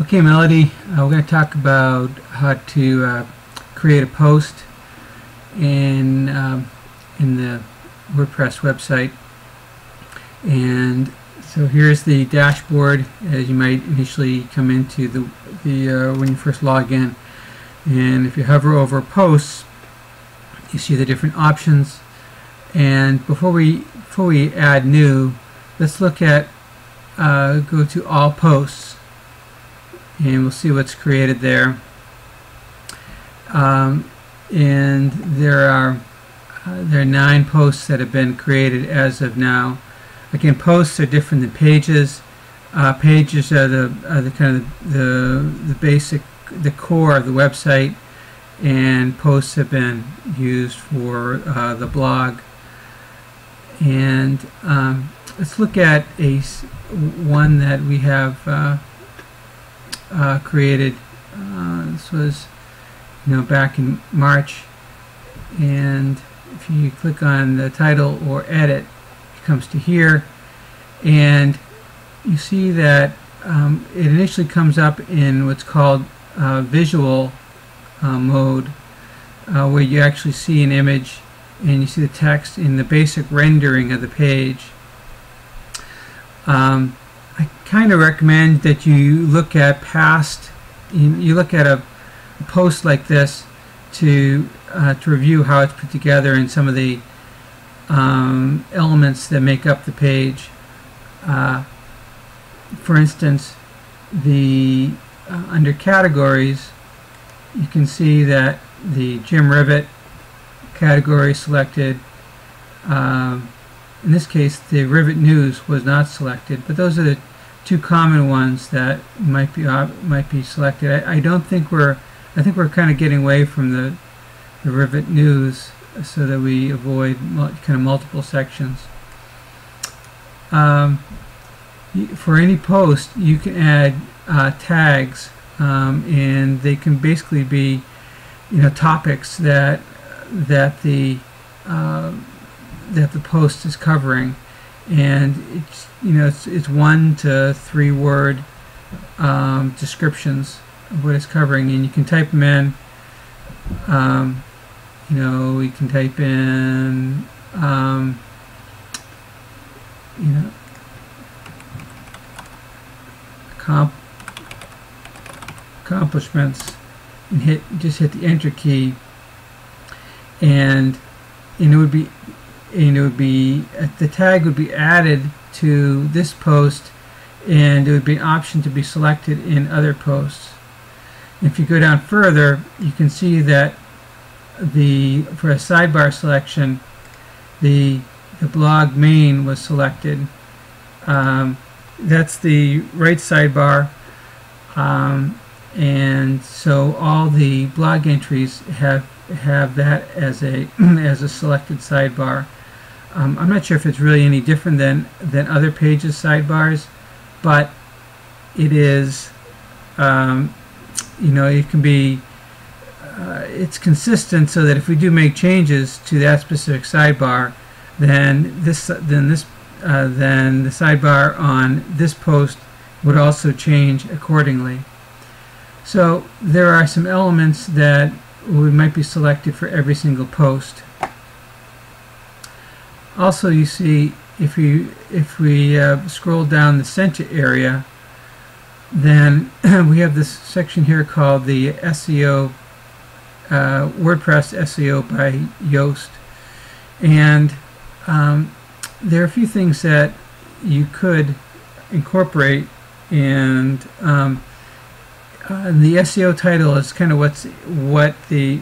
Okay, Melody, uh, we're going to talk about how to uh, create a post in um, in the WordPress website. And so here's the dashboard as you might initially come into the the uh, when you first log in. And if you hover over posts, you see the different options. And before we before we add new, let's look at uh, go to all posts and we'll see what's created there. Um, and there are uh, there are nine posts that have been created as of now. Again, posts are different than pages. Uh, pages are the are the kind of the the basic the core of the website, and posts have been used for uh, the blog. And um, let's look at a one that we have. Uh, created. Uh, this was, you know, back in March. And if you click on the title or edit, it comes to here. And you see that um, it initially comes up in what's called uh, visual uh, mode, uh, where you actually see an image and you see the text in the basic rendering of the page. Um, I kind of recommend that you look at past, you look at a, post like this to uh, to review how it's put together and some of the um, elements that make up the page. Uh, for instance, the uh, under categories, you can see that the Jim Rivet category selected. Um, in this case, the Rivet News was not selected, but those are the two common ones that might be might be selected. I, I, don't think we're I think we're kind of getting away from the the Rivet News so that we avoid kind of multiple sections. Um, for any post, you can add uh, tags, um, and they can basically be, you know, topics that that the uh, that the post is covering, and it's you know it's, it's one to three word um, descriptions of what it's covering, and you can type them in. Um, you know, you can type in, um, you know, comp accomplishments, and hit just hit the enter key, and and it would be and it would be the tag would be added to this post and it would be an option to be selected in other posts. If you go down further you can see that the for a sidebar selection the the blog main was selected. Um, that's the right sidebar um, and so all the blog entries have have that as a as a selected sidebar. Um, I'm not sure if it's really any different than, than other pages sidebars, but it is, um, you know, it can be, uh, it's consistent so that if we do make changes to that specific sidebar, then this, then this, uh, then the sidebar on this post would also change accordingly. So there are some elements that we might be selected for every single post. Also, you see if we if we uh, scroll down the center area, then we have this section here called the SEO uh, WordPress SEO by Yoast, and um, there are a few things that you could incorporate, and um, uh, the SEO title is kind of what's what the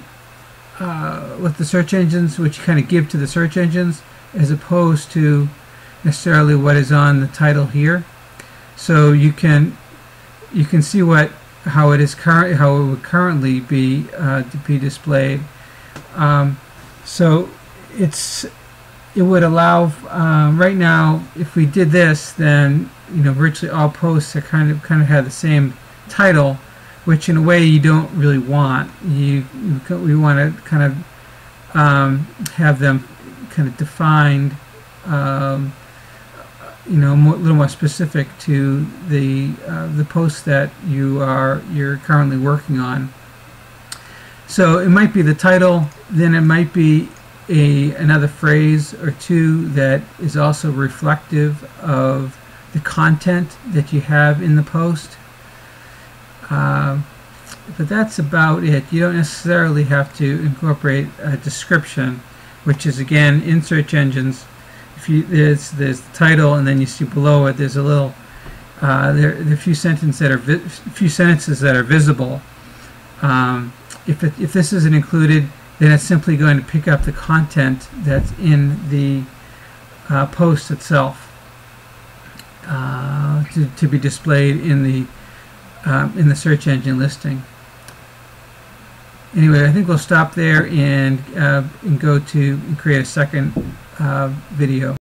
uh, what the search engines, which you kind of give to the search engines as opposed to necessarily what is on the title here. So you can you can see what how it is current how it would currently be uh, to be displayed. Um, so it's it would allow um, right now if we did this then you know virtually all posts are kind of kind of have the same title which in a way you don't really want you, you we want to kind of um, have them kind of defined um, you know, a little more specific to the uh, the post that you are you're currently working on. So it might be the title, then it might be a another phrase or two that is also reflective of the content that you have in the post. Uh, but that's about it. You don't necessarily have to incorporate a description, which is again in search engines. If you there's there's the title, and then you see below it there's a little uh, there, are a few sentences that are few sentences that are visible. Um, if it, if this isn't included, then it's simply going to pick up the content that's in the uh, post itself uh, to, to be displayed in the um, in the search engine listing. Anyway, I think we'll stop there and, uh, and go to and create a second uh, video.